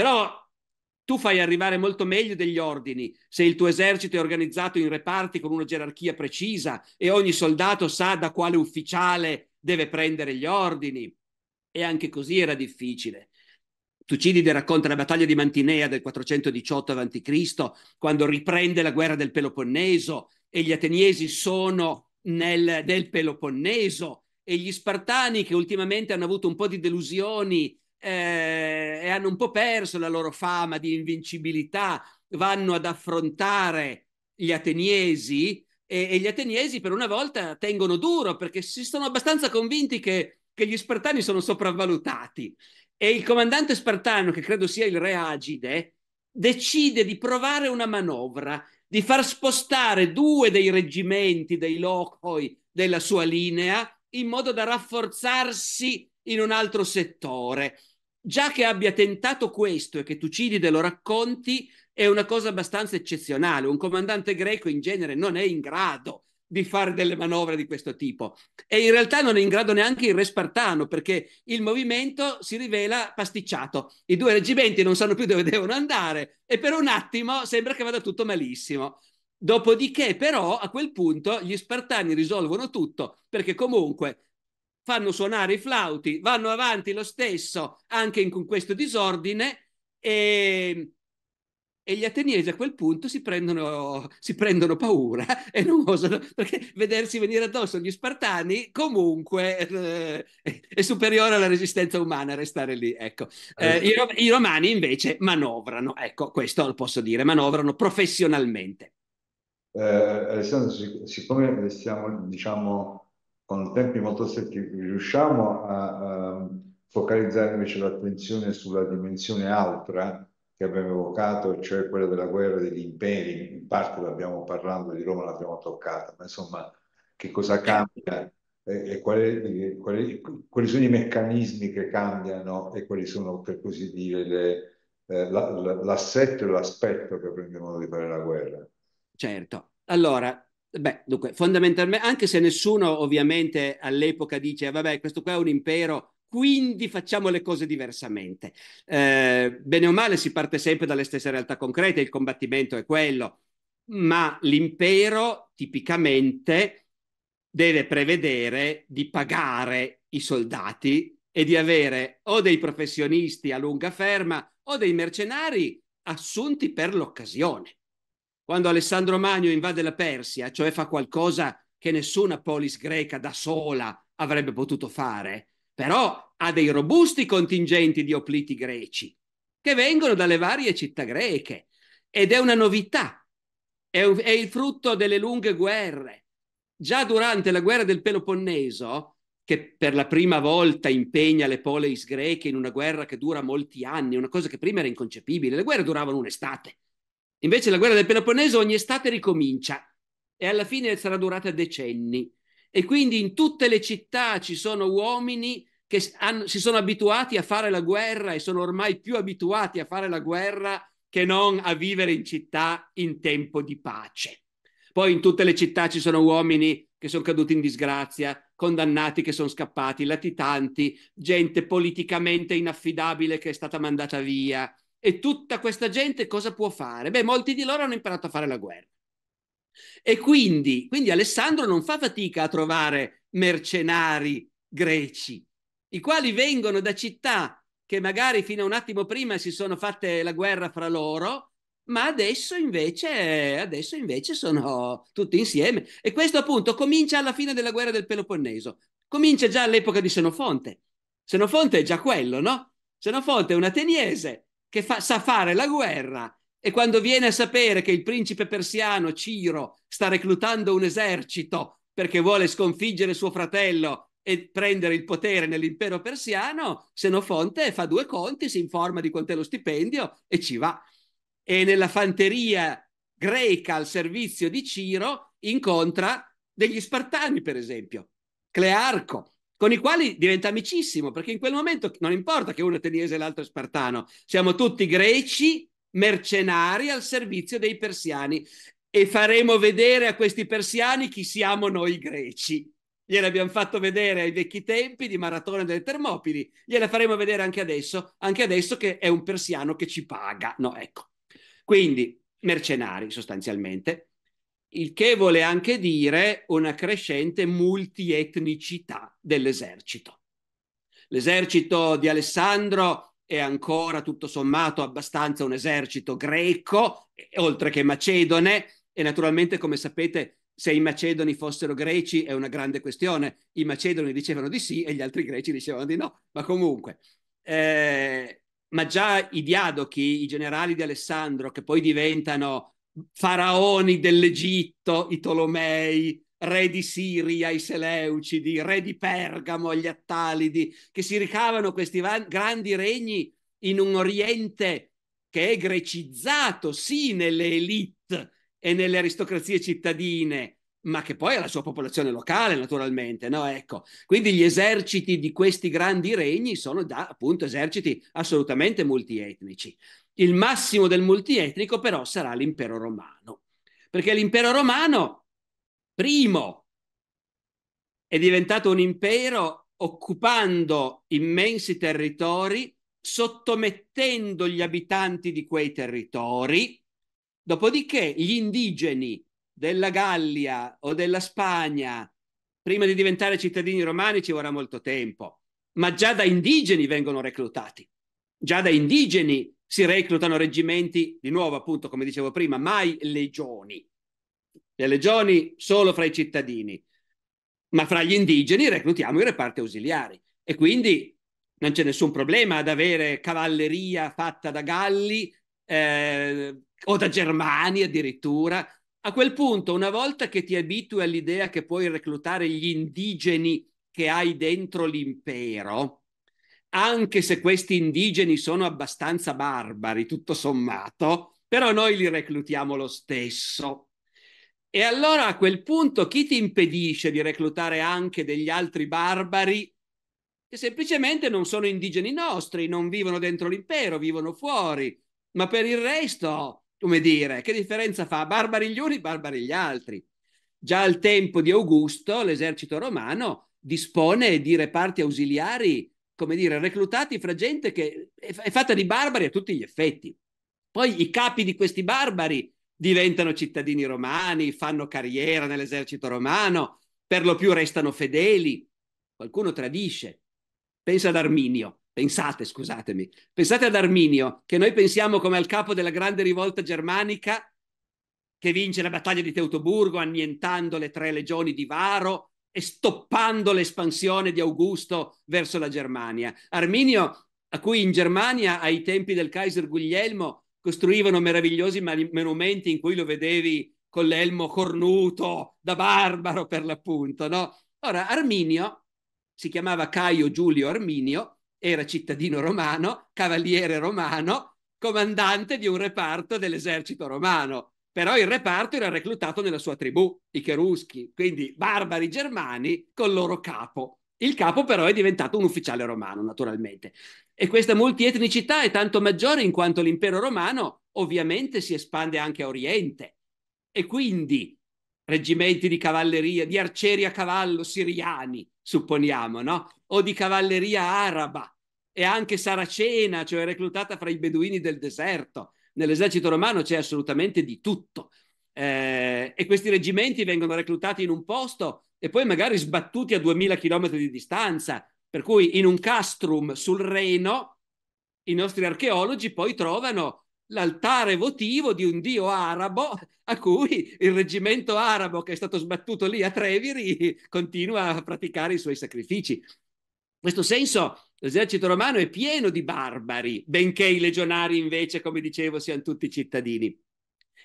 [SPEAKER 2] però tu fai arrivare molto meglio degli ordini se il tuo esercito è organizzato in reparti con una gerarchia precisa e ogni soldato sa da quale ufficiale deve prendere gli ordini. E anche così era difficile. Tucidide racconta la battaglia di Mantinea del 418 a.C., quando riprende la guerra del Peloponneso e gli ateniesi sono nel, nel Peloponneso e gli spartani che ultimamente hanno avuto un po' di delusioni eh, e hanno un po' perso la loro fama di invincibilità, vanno ad affrontare gli ateniesi e, e, gli ateniesi per una volta tengono duro perché si sono abbastanza convinti che, che gli spartani sono sopravvalutati. E il comandante spartano, che credo sia il re Agide, decide di provare una manovra di far spostare due dei reggimenti dei locoi della sua linea in modo da rafforzarsi in un altro settore. Già che abbia tentato questo e che Tucidide lo racconti è una cosa abbastanza eccezionale. Un comandante greco in genere non è in grado di fare delle manovre di questo tipo. E in realtà non è in grado neanche il re spartano perché il movimento si rivela pasticciato. I due reggimenti non sanno più dove devono andare e per un attimo sembra che vada tutto malissimo. Dopodiché però a quel punto gli spartani risolvono tutto perché comunque fanno suonare i flauti, vanno avanti lo stesso anche in, con questo disordine e e gli ateniesi a quel punto si prendono, si prendono paura (laughs) e non osano, perché vedersi venire addosso gli spartani comunque eh, è superiore alla resistenza umana restare lì. Ecco. Eh, i, I, romani invece manovrano, ecco, questo lo posso dire, manovrano professionalmente.
[SPEAKER 1] Eh, Alessandro, siccome stiamo, diciamo, con tempi molto stretti, riusciamo a, a focalizzare invece l'attenzione sulla dimensione altra che abbiamo evocato, cioè quella della guerra degli imperi, in parte l'abbiamo parlando di Roma, l'abbiamo toccata, ma insomma che cosa cambia e, e quali, quali, quali, sono i meccanismi che cambiano e quali sono, per così dire, eh, la, la, l'assetto e l'aspetto che prendono di fare la guerra.
[SPEAKER 2] Certo, allora, beh, dunque, fondamentalmente, anche se nessuno ovviamente all'epoca dice, vabbè, questo qua è un impero quindi facciamo le cose diversamente. Eh, bene o male si parte sempre dalle stesse realtà concrete, il combattimento è quello, ma l'impero tipicamente deve prevedere di pagare i soldati e di avere o dei professionisti a lunga ferma o dei mercenari assunti per l'occasione. Quando Alessandro Magno invade la Persia, cioè fa qualcosa che nessuna polis greca da sola avrebbe potuto fare, però ha dei robusti contingenti di opliti greci che vengono dalle varie città greche ed è una novità, è, un, è il frutto delle lunghe guerre. Già durante la guerra del Peloponneso, che per la prima volta impegna le poleis greche in una guerra che dura molti anni, una cosa che prima era inconcepibile, le guerre duravano un'estate. Invece la guerra del Peloponneso ogni estate ricomincia e alla fine sarà durata decenni. E quindi in tutte le città ci sono uomini che hanno, si sono abituati a fare la guerra e sono ormai più abituati a fare la guerra che non a vivere in città in tempo di pace. Poi in tutte le città ci sono uomini che sono caduti in disgrazia, condannati che sono scappati, latitanti, gente politicamente inaffidabile che è stata mandata via. E tutta questa gente cosa può fare? Beh, molti di loro hanno imparato a fare la guerra. E quindi, quindi Alessandro non fa fatica a trovare mercenari greci, i quali vengono da città che magari fino a un attimo prima si sono fatte la guerra fra loro, ma adesso invece, adesso invece sono tutti insieme. E questo appunto comincia alla fine della guerra del Peloponneso, comincia già all'epoca di Senofonte. Senofonte è già quello, no? Senofonte è un ateniese che fa, sa fare la guerra E quando viene a sapere che il principe persiano Ciro sta reclutando un esercito perché vuole sconfiggere suo fratello e prendere il potere nell'impero persiano, Senofonte fa due conti, si informa di quant'è lo stipendio e ci va. E nella fanteria greca al servizio di Ciro incontra degli Spartani, per esempio, Clearco, con i quali diventa amicissimo, perché in quel momento non importa che uno è ateniese e l'altro è spartano, siamo tutti greci mercenari al servizio dei persiani e faremo vedere a questi persiani chi siamo noi greci. Gliel'abbiamo fatto vedere ai vecchi tempi di Maratona delle Termopili, gliela faremo vedere anche adesso, anche adesso che è un persiano che ci paga. No, ecco. Quindi, mercenari sostanzialmente, il che vuole anche dire una crescente multietnicità dell'esercito. L'esercito di Alessandro è ancora tutto sommato abbastanza un esercito greco, oltre che macedone, e naturalmente, come sapete, se i macedoni fossero greci è una grande questione. I macedoni dicevano di sì e gli altri greci dicevano di no, ma comunque. Eh, ma già i diadochi, i generali di Alessandro, che poi diventano faraoni dell'Egitto, i Tolomei, re di Siria, i Seleucidi, re di Pergamo, gli Attalidi, che si ricavano questi grandi regni in un Oriente che è grecizzato, sì, nelle elite e nelle aristocrazie cittadine, ma che poi ha la sua popolazione locale, naturalmente, no? Ecco, quindi gli eserciti di questi grandi regni sono da, appunto, eserciti assolutamente multietnici. Il massimo del multietnico però sarà l'impero romano, perché l'impero romano, primo, è diventato un impero occupando immensi territori, sottomettendo gli abitanti di quei territori, dopodiché gli indigeni della Gallia o della Spagna, prima di diventare cittadini romani ci vorrà molto tempo, ma già da indigeni vengono reclutati, già da indigeni si reclutano reggimenti, di nuovo appunto come dicevo prima, mai legioni, le legioni solo fra i cittadini, ma fra gli indigeni reclutiamo i reparti ausiliari. E quindi non c'è nessun problema ad avere cavalleria fatta da Galli eh, o da Germani addirittura, a quel punto, una volta che ti abitui all'idea che puoi reclutare gli indigeni che hai dentro l'impero, anche se questi indigeni sono abbastanza barbari, tutto sommato, però noi li reclutiamo lo stesso. E allora a quel punto chi ti impedisce di reclutare anche degli altri barbari che semplicemente non sono indigeni nostri, non vivono dentro l'impero, vivono fuori, ma per il resto come dire, che differenza fa? Barbari gli uni, barbari gli altri. Già al tempo di Augusto l'esercito romano dispone di reparti ausiliari, come dire, reclutati fra gente che è fatta di barbari a tutti gli effetti. Poi i capi di questi barbari diventano cittadini romani, fanno carriera nell'esercito romano, per lo più restano fedeli, qualcuno tradisce. Pensa ad Arminio, Pensate, scusatemi, pensate ad Arminio, che noi pensiamo come al capo della grande rivolta germanica che vince la battaglia di Teutoburgo annientando le tre legioni di Varo e stoppando l'espansione di Augusto verso la Germania. Arminio, a cui in Germania ai tempi del Kaiser Guglielmo costruivano meravigliosi monumenti in cui lo vedevi con l'elmo cornuto da barbaro per l'appunto, no? Ora, Arminio si chiamava Caio Giulio Arminio era cittadino romano, cavaliere romano, comandante di un reparto dell'esercito romano. Però il reparto era reclutato nella sua tribù, i Cheruschi, quindi barbari germani col loro capo. Il capo però è diventato un ufficiale romano, naturalmente. E questa multietnicità è tanto maggiore in quanto l'impero romano ovviamente si espande anche a Oriente. E quindi reggimenti di cavalleria, di arcieri a cavallo siriani, supponiamo, no? O di cavalleria araba e anche saracena, cioè reclutata fra i beduini del deserto. Nell'esercito romano c'è assolutamente di tutto. Eh, e questi reggimenti vengono reclutati in un posto e poi magari sbattuti a 2000 km di distanza. Per cui in un castrum sul Reno i nostri archeologi poi trovano l'altare votivo di un dio arabo a cui il reggimento arabo che è stato sbattuto lì a Treviri continua a praticare i suoi sacrifici. Questo senso L'esercito romano è pieno di barbari, benché i legionari invece, come dicevo, siano tutti cittadini.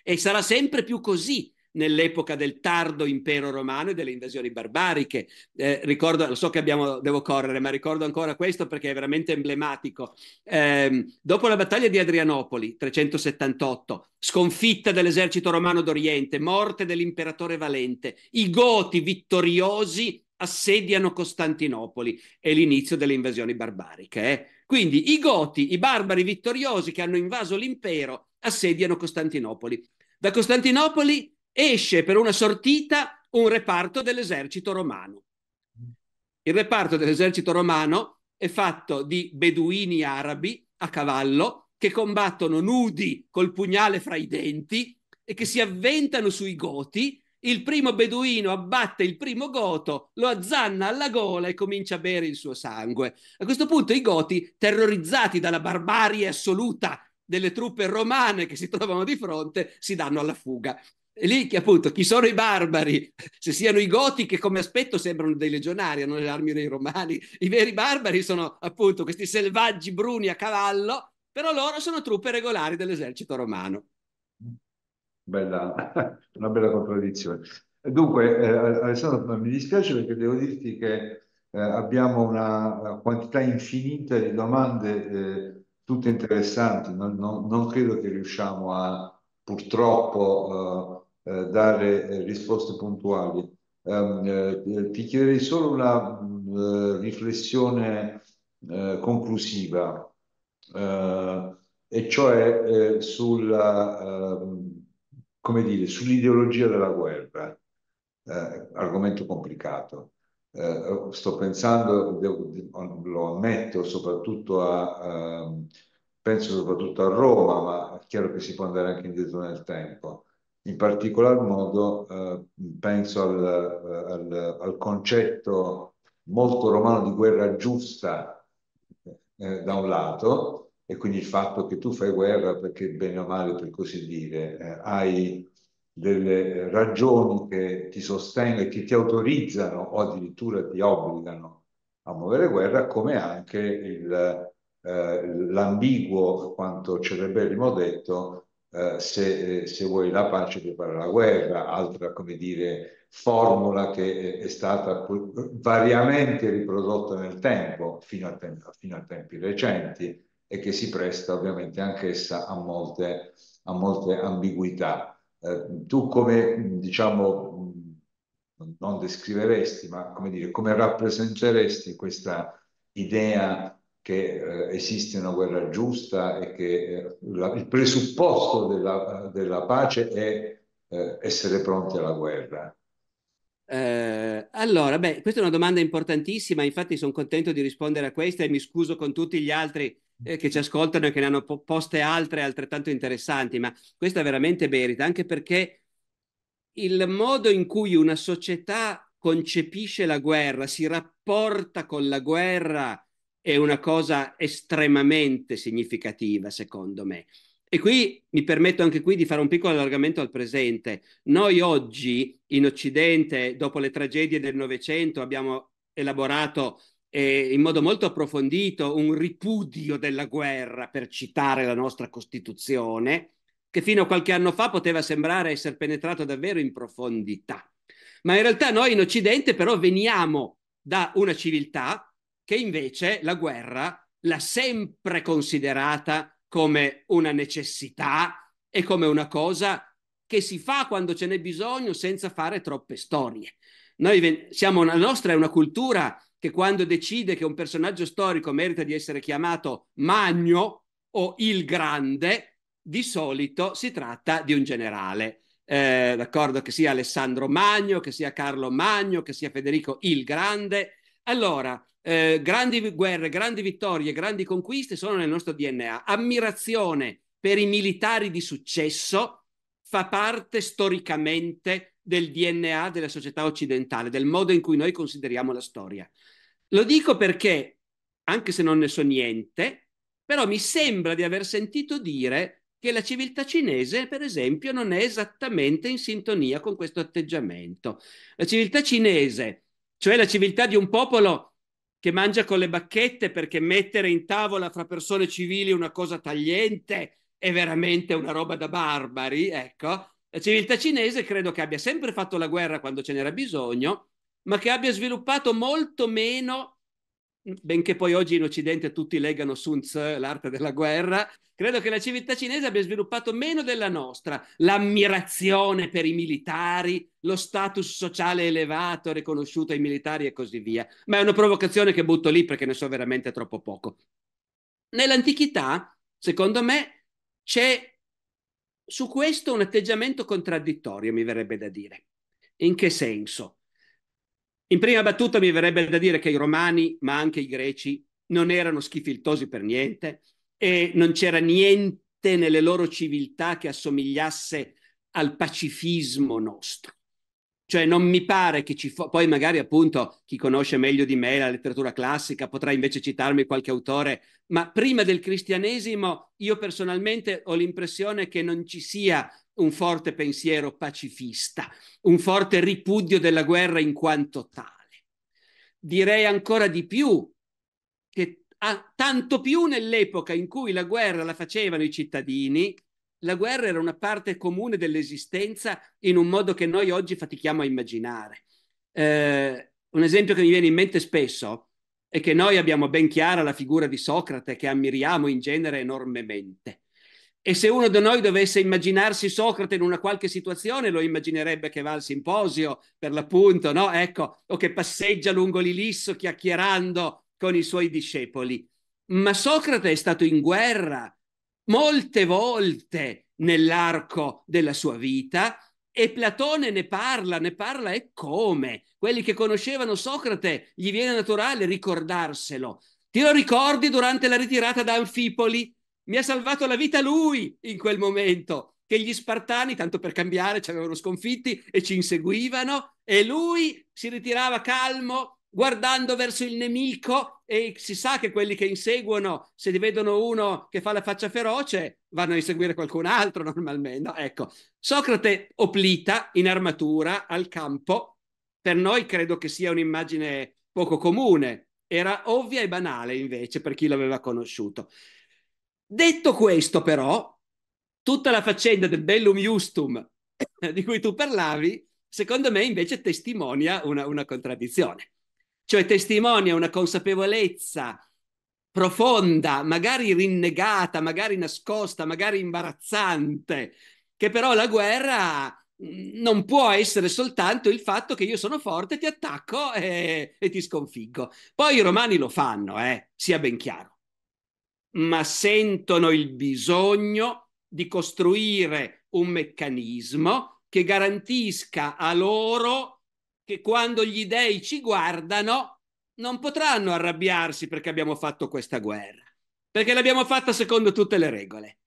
[SPEAKER 2] E sarà sempre più così nell'epoca del tardo impero romano e delle invasioni barbariche. Eh, ricordo, lo so che abbiamo, devo correre, ma ricordo ancora questo perché è veramente emblematico. Eh, dopo la battaglia di Adrianopoli, 378, sconfitta dell'esercito romano d'Oriente, morte dell'imperatore Valente, i Goti vittoriosi assediano Costantinopoli e l'inizio delle invasioni barbariche. Eh? Quindi i Goti, i barbari vittoriosi che hanno invaso l'impero, assediano Costantinopoli. Da Costantinopoli esce per una sortita un reparto dell'esercito romano. Il reparto dell'esercito romano è fatto di beduini arabi a cavallo che combattono nudi col pugnale fra i denti e che si avventano sui goti. Il primo beduino abbatte il primo goto, lo azzanna alla gola e comincia a bere il suo sangue. A questo punto i goti, terrorizzati dalla barbarie assoluta delle truppe romane che si trovano di fronte, si danno alla fuga. E lì che appunto chi sono i barbari, se siano i goti che come aspetto sembrano dei legionari, hanno le armi dei romani, i veri barbari sono appunto questi selvaggi bruni a cavallo, però loro sono truppe regolari dell'esercito romano.
[SPEAKER 1] Bella, (laughs) una bella contraddizione. Dunque, eh, Alessandro, mi dispiace perché devo dirti che eh, abbiamo una quantità infinita di domande, eh, tutte interessanti, non, non, non, credo che riusciamo a purtroppo eh, dare eh, risposte puntuali. Um, eh, ti chiederei solo una uh, riflessione conclusiva, e cioè sulla, ehm, come dire, sull'ideologia della guerra, argomento complicato. sto pensando, lo ammetto, soprattutto a, ehm, penso soprattutto a Roma, ma è chiaro che si può andare anche indietro nel tempo in particolar modo eh, penso al, al, al, concetto molto romano di guerra giusta eh, da un lato, e quindi il fatto che tu fai guerra perché bene o male, per così dire, eh, hai delle ragioni che ti sostengono che ti autorizzano o addirittura ti obbligano a muovere guerra, come anche il, eh, l'ambiguo, quanto cereberrimo detto, eh, se, eh, se, vuoi la pace prepara la guerra, altra come dire formula che è stata variamente riprodotta nel tempo fino a, tempi, fino a tempi recenti e che si presta ovviamente anch'essa a molte, a molte ambiguità. Eh, tu come diciamo non descriveresti, ma come dire, come rappresenteresti questa idea che eh, esiste una guerra giusta e che eh, la, il presupposto della, della pace è eh, essere pronti alla guerra.
[SPEAKER 2] Eh, allora, beh, questa è una domanda importantissima, infatti sono contento di rispondere a questa e mi scuso con tutti gli altri eh, che ci ascoltano e che ne hanno po- poste altre altrettanto interessanti, ma questa veramente merita, anche perché il modo in cui una società concepisce la guerra, si rapporta con la guerra, è una cosa estremamente significativa, secondo me. E qui mi permetto anche qui di fare un piccolo allargamento al presente. Noi oggi in Occidente, dopo le tragedie del Novecento, abbiamo elaborato in modo molto approfondito un ripudio della guerra, per citare la nostra Costituzione, che fino a qualche anno fa poteva sembrare essere penetrato davvero in profondità. Ma in realtà noi in Occidente però veniamo da una civiltà che invece la guerra l'ha sempre considerata come una necessità e come una cosa che si fa quando ce n'è bisogno senza fare troppe storie. Noi siamo, la nostra è una cultura che quando decide che un personaggio storico merita di essere chiamato Magno o il Grande, di solito si tratta di un generale. Eh, d'accordo? Che sia Alessandro Magno, che sia Carlo Magno, che sia Federico il Grande. Allora, eh, grandi guerre, grandi vittorie, grandi conquiste sono nel nostro DNA. Ammirazione per i militari di successo fa parte storicamente del DNA della società occidentale, del modo in cui noi consideriamo la storia. Lo dico perché, anche se non ne so niente, però mi sembra di aver sentito dire che la civiltà cinese, per esempio, non è esattamente in sintonia con questo atteggiamento. La civiltà cinese, cioè la civiltà di un popolo che mangia con le bacchette perché mettere in tavola fra persone civili una cosa tagliente è veramente una roba da barbari, ecco. La civiltà cinese credo che abbia sempre fatto la guerra quando ce n'era bisogno, ma che abbia sviluppato molto meno, benché poi oggi in Occidente tutti legano Sun Tzu, l'arte della guerra, credo che la civiltà cinese abbia sviluppato meno della nostra, l'ammirazione per i militari, lo status sociale elevato riconosciuto ai militari e così via. Ma è una provocazione che butto lì perché ne so veramente troppo poco. Nell'antichità, secondo me, c'è su questo un atteggiamento contraddittorio, mi verrebbe da dire. In che senso? In prima battuta mi verrebbe da dire che i romani, ma anche i greci, non erano schifiltosi per niente e non c'era niente nelle loro civiltà che assomigliasse al pacifismo nostro. Cioè non mi pare che ci fosse, poi magari appunto chi conosce meglio di me la letteratura classica potrà invece citarmi qualche autore, ma prima del cristianesimo io personalmente ho l'impressione che non ci sia un forte pensiero pacifista, un forte ripudio della guerra in quanto tale. Direi ancora di più che ah, tanto più nell'epoca in cui la guerra la facevano i cittadini, la guerra era una parte comune dell'esistenza in un modo che noi oggi fatichiamo a immaginare. Eh, un esempio che mi viene in mente spesso è che noi abbiamo ben chiara la figura di Socrate che ammiriamo in genere enormemente. E se uno di noi dovesse immaginarsi Socrate in una qualche situazione, lo immaginerebbe che va al simposio, per l'appunto, no? Ecco, o che passeggia lungo l'Ilisso chiacchierando con i suoi discepoli. Ma Socrate è stato in guerra, molte volte nell'arco della sua vita e Platone ne parla, ne parla e come. Quelli che conoscevano Socrate gli viene naturale ricordarselo. Ti lo ricordi durante la ritirata da Anfipoli? Mi ha salvato la vita lui in quel momento, che gli Spartani, tanto per cambiare, ci avevano sconfitti e ci inseguivano e lui si ritirava calmo guardando verso il nemico e si sa che quelli che inseguono, se vedono uno che fa la faccia feroce, vanno a inseguire qualcun altro normalmente. No? Ecco, Socrate oplita in armatura al campo, per noi credo che sia un'immagine poco comune, era ovvia e banale invece per chi l'aveva conosciuto. Detto questo però, tutta la faccenda del Bellum Justum di cui tu parlavi, secondo me invece testimonia una, una contraddizione cioè testimonia una consapevolezza profonda, magari rinnegata, magari nascosta, magari imbarazzante, che però la guerra mm, non può essere soltanto il fatto che io sono forte, ti attacco e, e ti sconfiggo. Poi i romani lo fanno, eh, sia ben chiaro, ma sentono il bisogno di costruire un meccanismo che garantisca a loro che quando gli dei ci guardano non potranno arrabbiarsi perché abbiamo fatto questa guerra, perché l'abbiamo fatta secondo tutte le regole.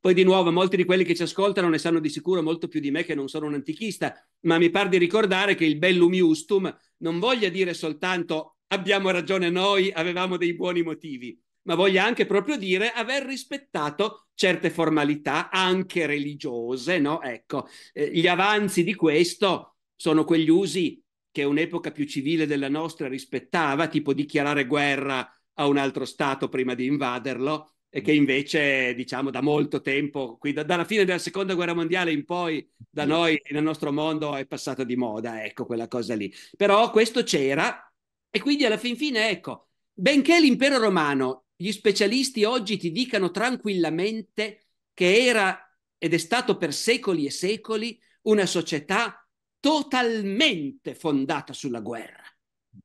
[SPEAKER 2] Poi di nuovo, molti di quelli che ci ascoltano ne sanno di sicuro molto più di me che non sono un antichista, ma mi par di ricordare che il bellum justum non voglia dire soltanto abbiamo ragione noi, avevamo dei buoni motivi, ma voglia anche proprio dire aver rispettato certe formalità anche religiose, no? Ecco, eh, gli avanzi di questo sono quegli usi che un'epoca più civile della nostra rispettava, tipo dichiarare guerra a un altro Stato prima di invaderlo, e che invece, diciamo, da molto tempo, qui da, dalla fine della seconda guerra mondiale in poi, da noi nel nostro mondo è passata di moda, ecco, quella cosa lì. Però questo c'era, e quindi alla fin fine, ecco, benché l'impero romano, gli specialisti oggi ti dicano tranquillamente che era ed è stato per secoli e secoli una società totalmente fondata sulla guerra.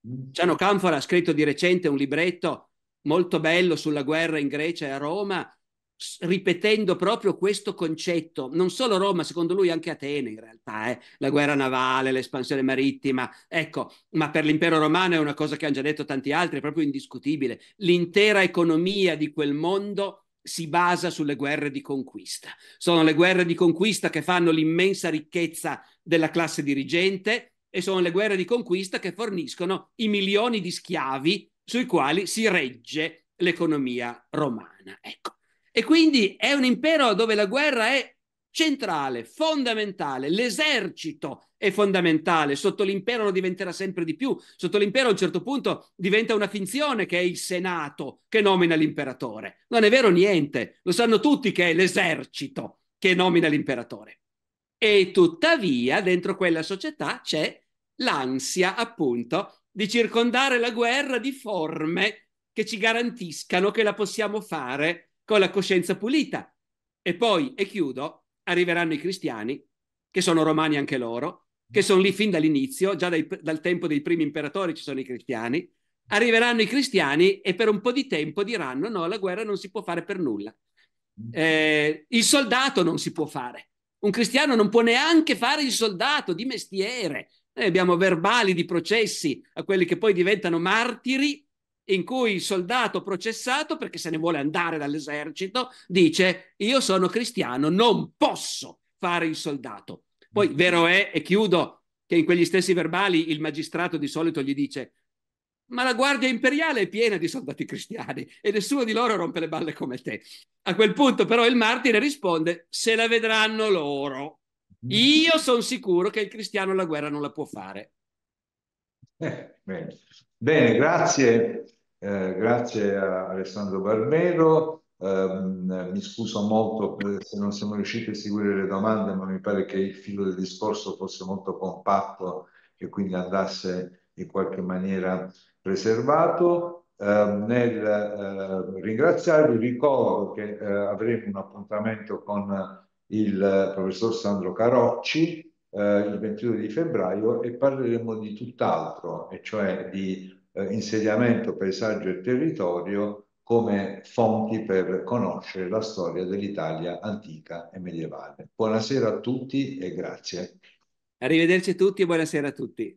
[SPEAKER 2] Mm-hmm. Giano Canfora ha scritto di recente un libretto molto bello sulla guerra in Grecia e a Roma, ripetendo proprio questo concetto, non solo Roma, secondo lui anche Atene in realtà, eh? la guerra navale, l'espansione marittima, ecco, ma per l'impero romano è una cosa che hanno già detto tanti altri, è proprio indiscutibile. L'intera economia di quel mondo si basa sulle guerre di conquista. Sono le guerre di conquista che fanno l'immensa ricchezza della classe dirigente e sono le guerre di conquista che forniscono i milioni di schiavi sui quali si regge l'economia romana. Ecco. E quindi è un impero dove la guerra è centrale, fondamentale. L'esercito è fondamentale. Sotto l'impero lo diventerà sempre di più. Sotto l'impero a un certo punto diventa una finzione che è il Senato che nomina l'imperatore. Non è vero niente. Lo sanno tutti che è l'esercito che nomina l'imperatore. E tuttavia dentro quella società c'è l'ansia, appunto, di circondare la guerra di forme che ci garantiscano che la possiamo fare con la coscienza pulita. E poi, e chiudo, arriveranno i cristiani, che sono romani anche loro, che sono lì fin dall'inizio, già dai, dal tempo dei primi imperatori ci sono i cristiani, arriveranno i cristiani e per un po' di tempo diranno no, la guerra non si può fare per nulla. Eh, il soldato non si può fare. Un cristiano non può neanche fare il soldato di mestiere. Noi abbiamo verbali di processi a quelli che poi diventano martiri in cui il soldato processato, perché se ne vuole andare dall'esercito, dice io sono cristiano, non posso fare il soldato. Poi vero è, e chiudo, che in quegli stessi verbali il magistrato di solito gli dice ma la guardia imperiale è piena di soldati cristiani e nessuno di loro rompe le balle come te. A quel punto però il martire risponde se la vedranno loro. Io sono sicuro che il cristiano la guerra non la può fare.
[SPEAKER 1] Eh, bene. bene, grazie. Eh, grazie a Alessandro Barbero. Eh, mi scuso molto se non siamo riusciti a seguire le domande, ma mi pare che il filo del discorso fosse molto compatto e quindi andasse in qualche maniera preservato. Eh, nel eh, ringraziarvi ricordo che eh, avremo un appuntamento con il professor Sandro Carocci il 22 di febbraio e parleremo di tutt'altro, e cioè di eh, insediamento, paesaggio e territorio come fonti per conoscere la storia dell'Italia antica e medievale. Buonasera a tutti e grazie.
[SPEAKER 2] Arrivederci a tutti e buonasera a tutti.